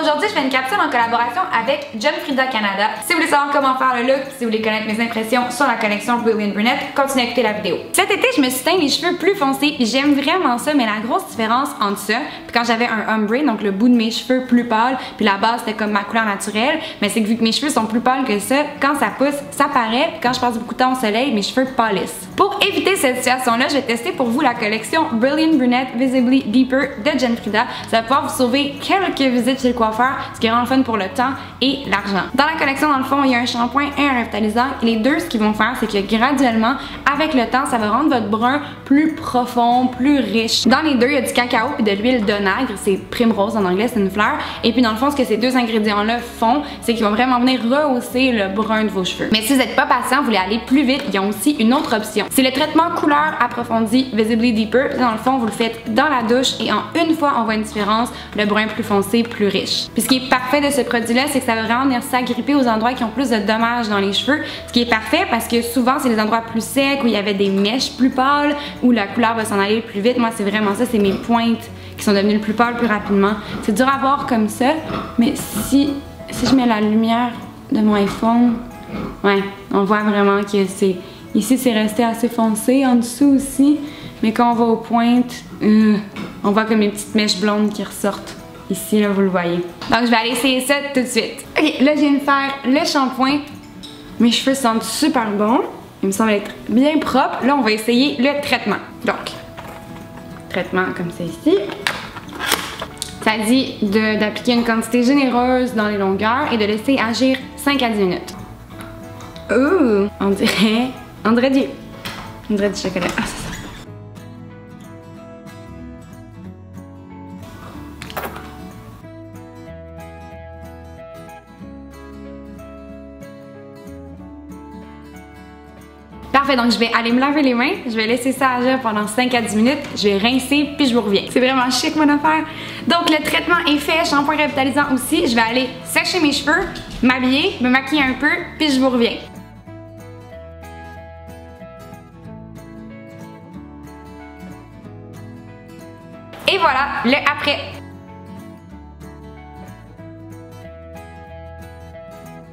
aujourd'hui je fais une capsule en collaboration avec John Frida Canada. Si vous voulez savoir comment faire le look, si vous voulez connaître mes impressions sur la collection Brilliant Brunette, continuez à écouter la vidéo. Cet été je me suis teint les cheveux plus foncés et j'aime vraiment ça mais la grosse différence entre ça puis quand j'avais un ombre, donc le bout de mes cheveux plus pâle puis la base c'était comme ma couleur naturelle, mais c'est que vu que mes cheveux sont plus pâles que ça, quand ça pousse, ça paraît puis quand je passe beaucoup de temps au soleil, mes cheveux pâlissent. Pour éviter cette situation là, je vais tester pour vous la collection Brilliant Brunette Visibly Deeper de Jen Frida. Ça va pouvoir vous sauver quelques visites chez le coiffeur, ce qui est vraiment fun pour le temps et l'argent. Dans la collection, dans le fond, il y a un shampoing et un revitalisant. Les deux, ce qu'ils vont faire, c'est que graduellement, avec le temps, ça va rendre votre brun plus profond, plus riche. Dans les deux, il y a du cacao et de l'huile d'onagre. C'est primrose en anglais, c'est une fleur. Et puis dans le fond, ce que ces deux ingrédients-là font, c'est qu'ils vont vraiment venir rehausser le brun de vos cheveux. Mais si vous n'êtes pas patient, vous voulez aller plus vite, il y aussi une autre option. C'est le traitement couleur approfondi Visibly Deeper. Dans le fond, vous le faites dans la douche et en une fois, on voit une différence, le brun plus foncé, plus riche. Puis ce qui est parfait de ce produit-là, c'est que ça va vraiment venir s'agripper aux endroits qui ont plus de dommages dans les cheveux. Ce qui est parfait parce que souvent, c'est les endroits plus secs où il y avait des mèches plus pâles, où la couleur va s'en aller plus vite. Moi, c'est vraiment ça, c'est mes pointes qui sont devenues le plus pâles plus rapidement. C'est dur à voir comme ça, mais si, si je mets la lumière de mon iPhone, ouais, on voit vraiment que c'est... Ici, c'est resté assez foncé, en dessous aussi. Mais quand on va aux pointes, euh, on voit comme les petites mèches blondes qui ressortent. Ici, là, vous le voyez. Donc, je vais aller essayer ça tout de suite. Ok, là, je viens de faire le shampoing. Mes cheveux sentent super bons. Ils me semblent être bien propres. Là, on va essayer le traitement. Donc, traitement comme ça ici. Ça dit d'appliquer une quantité généreuse dans les longueurs et de laisser agir 5 à 10 minutes. Ouh, on dirait, on dirait du, on dirait du chocolat. Ah, ça Donc je vais aller me laver les mains, je vais laisser ça agir pendant 5 à 10 minutes, je vais rincer puis je vous reviens. C'est vraiment chic mon affaire. Donc le traitement est fait, shampoing revitalisant aussi, je vais aller sécher mes cheveux, m'habiller, me maquiller un peu puis je vous reviens. Et voilà, le après.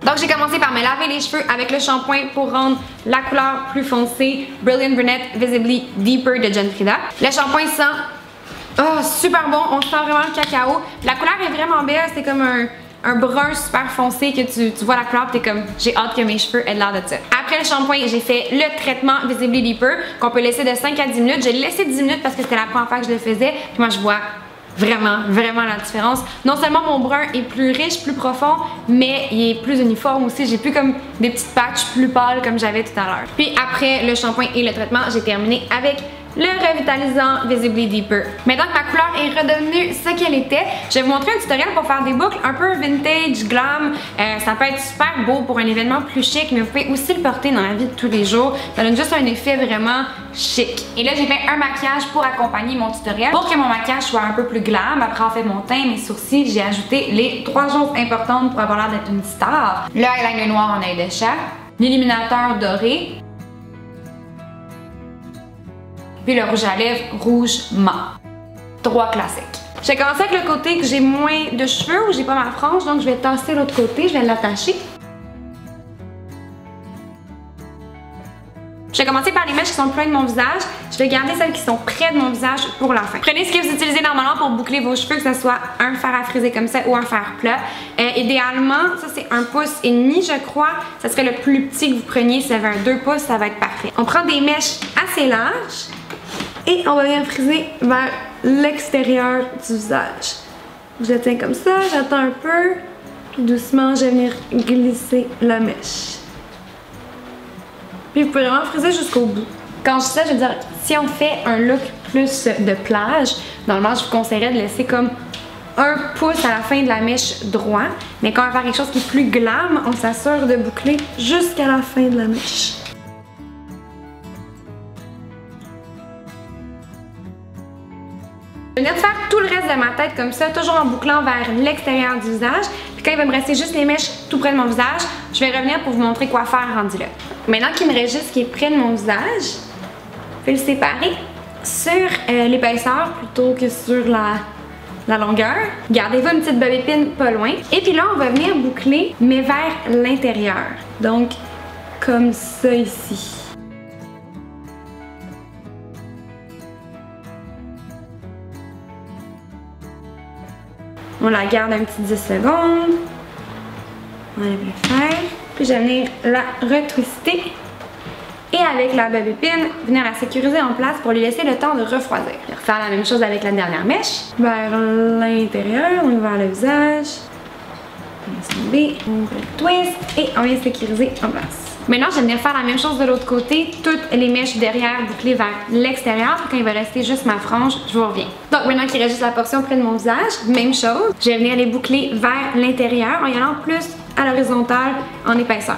Donc j'ai commencé par me laver les cheveux avec le shampoing pour rendre la couleur plus foncée Brilliant Brunette Visibly Deeper de Jen Frida. Le shampoing sent oh, super bon, on sent vraiment le cacao. La couleur est vraiment belle, c'est comme un, un, brun super foncé que tu, tu vois la couleur t'es comme j'ai hâte que mes cheveux aient l'air de ça. Après le shampoing, j'ai fait le traitement Visibly Deeper qu'on peut laisser de 5 à 10 minutes. J'ai laissé 10 minutes parce que c'était la première fois que je le faisais. Puis moi je vois vraiment, vraiment la différence. Non seulement mon brun est plus riche, plus profond, mais il est plus uniforme aussi. J'ai plus comme des petites patches plus pâles comme j'avais tout à l'heure. Puis après le shampoing et le traitement, j'ai terminé avec le revitalisant Visibly Deeper. Maintenant que ma couleur est redevenue ce qu'elle était, je vais vous montrer un tutoriel pour faire des boucles un peu vintage, glam. Euh, ça peut être super beau pour un événement plus chic, mais vous pouvez aussi le porter dans la vie de tous les jours. Ça donne juste un effet vraiment chic. Et là, j'ai fait un maquillage pour accompagner mon tutoriel. Pour que mon maquillage soit un peu plus glam, après avoir fait mon teint, mes sourcils, j'ai ajouté les trois choses importantes pour avoir l'air d'être une star. Le eyeliner noir en œil de chat, l'illuminateur doré, puis le rouge à lèvres rouge mat. Trois classiques. Je vais commencer avec le côté que j'ai moins de cheveux, où j'ai pas ma frange, donc je vais tasser l'autre côté, je vais l'attacher. Je vais commencer par les mèches qui sont près de mon visage. Je vais garder celles qui sont près de mon visage pour la fin. Prenez ce que vous utilisez normalement pour boucler vos cheveux, que ce soit un fer à friser comme ça ou un fer plat. Euh, idéalement, ça c'est un pouce et demi, je crois. Ça serait le plus petit que vous preniez. Si vous avez un 2 pouces, ça va être parfait. On prend des mèches assez larges et on va venir friser vers l'extérieur du visage. Je le tiens comme ça, j'attends un peu, puis doucement je vais venir glisser la mèche. Puis vous pouvez vraiment friser jusqu'au bout. Quand je dis ça, je veux dire, si on fait un look plus de plage, normalement je vous conseillerais de laisser comme un pouce à la fin de la mèche droit. Mais quand on va faire quelque chose qui est plus glam, on s'assure de boucler jusqu'à la fin de la mèche. Je vais venir faire tout le reste de ma tête comme ça, toujours en bouclant vers l'extérieur du visage. Puis quand il va me rester juste les mèches tout près de mon visage, je vais revenir pour vous montrer quoi faire rendu là. Maintenant qu'il me reste juste ce qui est près de mon visage, je vais le séparer sur euh, l'épaisseur plutôt que sur la, la longueur. Gardez-vous une petite bob épine pas loin. Et puis là, on va venir boucler, mais vers l'intérieur. Donc, comme ça ici. On la garde un petit 10 secondes. On enlève le fer. Puis je vais venir la retwister. Et avec la bob épine, venir la sécuriser en place pour lui laisser le temps de refroidir. Je refaire la même chose avec la dernière mèche. Vers l'intérieur, on va le visage. On laisse tomber, on fait twist et on vient sécuriser en place. Maintenant, je vais venir faire la même chose de l'autre côté, toutes les mèches derrière bouclées vers l'extérieur. Quand il va rester juste ma frange, je vous reviens. Donc maintenant qu'il reste juste la portion près de mon visage, même chose. Je vais venir les boucler vers l'intérieur en y allant plus à l'horizontale en épaisseur.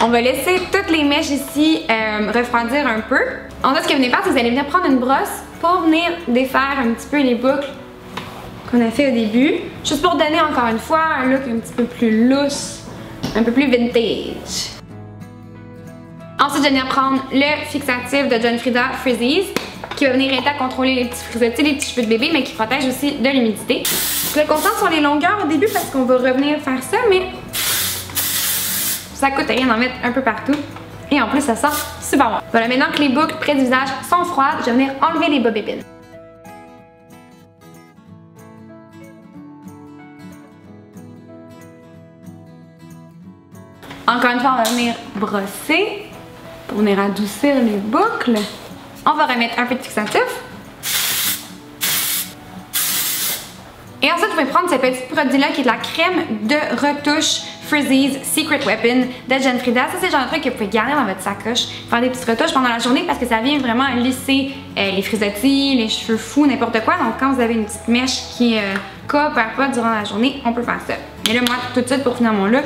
On va laisser toutes les mèches ici euh, refroidir un peu. Ensuite, ce que vous venez faire, c'est que vous allez venir prendre une brosse pour venir défaire un petit peu les boucles qu'on a fait au début. Juste pour donner encore une fois un look un petit peu plus lousse, un peu plus vintage. Ensuite, je vais venir prendre le fixatif de John Frieda Frizzies qui va venir aider à contrôler les petits frisotis, les petits cheveux de bébé, mais qui protège aussi de l'humidité. Je vais concentre sur les longueurs au début parce qu'on va revenir faire ça, mais ça coûte rien d'en mettre un peu partout. Et en plus, ça sent super bon. Voilà, maintenant que les boucles près du visage sont froides, je vais venir enlever les bob épines. Encore une fois, on va venir brosser pour venir adoucir les boucles. On va remettre un de fixatif. Et ensuite, je vais prendre ce petit produit-là qui est de la crème de retouche Frizzy's Secret Weapon de Jen Frida. Ça, c'est le genre de truc que vous pouvez garder dans votre sacoche, faire des petites retouches pendant la journée parce que ça vient vraiment lisser euh, les frisottis, les cheveux fous, n'importe quoi. Donc, quand vous avez une petite mèche qui euh, coopère durant la journée, on peut faire ça. Et là, moi, tout de suite, pour finir mon look,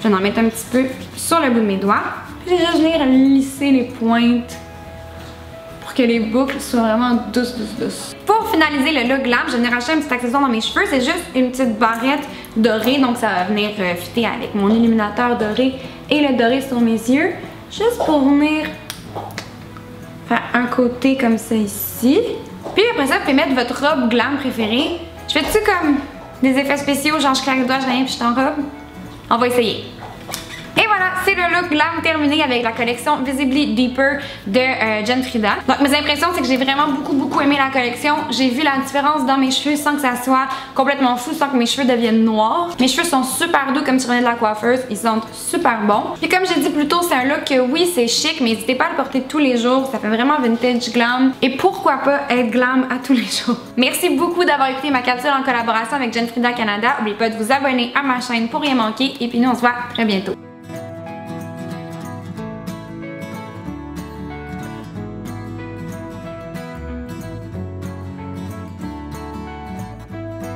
je vais en mettre un petit peu sur le bout de mes doigts. Puis, je vais juste venir lisser les pointes que les boucles soient vraiment douces, douces, douces. Pour finaliser le look glam, je vais venir acheter un petit accessoire dans mes cheveux. C'est juste une petite barrette dorée, donc ça va venir euh, fitter avec mon illuminateur doré et le doré sur mes yeux. Juste pour venir faire un côté comme ça ici. Puis après ça, vous pouvez mettre votre robe glam préférée. Je fais-tu comme des effets spéciaux, genre je claque le doigt, je viens puis je t'en robe? On va essayer. Voilà, c'est le look glam terminé avec la collection Visibly Deeper de euh. Donc mes impressions, c'est que j'ai vraiment beaucoup beaucoup aimé la collection. J'ai vu la différence dans mes cheveux sans que ça soit complètement fou, sans que mes cheveux deviennent noirs. Mes cheveux sont super doux comme tu revenais de la coiffeuse, ils sont super bons. Et comme j'ai dit plus tôt, c'est un look que oui, c'est chic, mais n'hésitez pas à le porter tous les jours, ça fait vraiment vintage glam. Et pourquoi pas être glam à tous les jours? Merci beaucoup d'avoir écouté ma capsule en collaboration avec Jen Frida Canada. N'oubliez pas de vous abonner à ma chaîne pour rien manquer et puis nous on se voit très bientôt.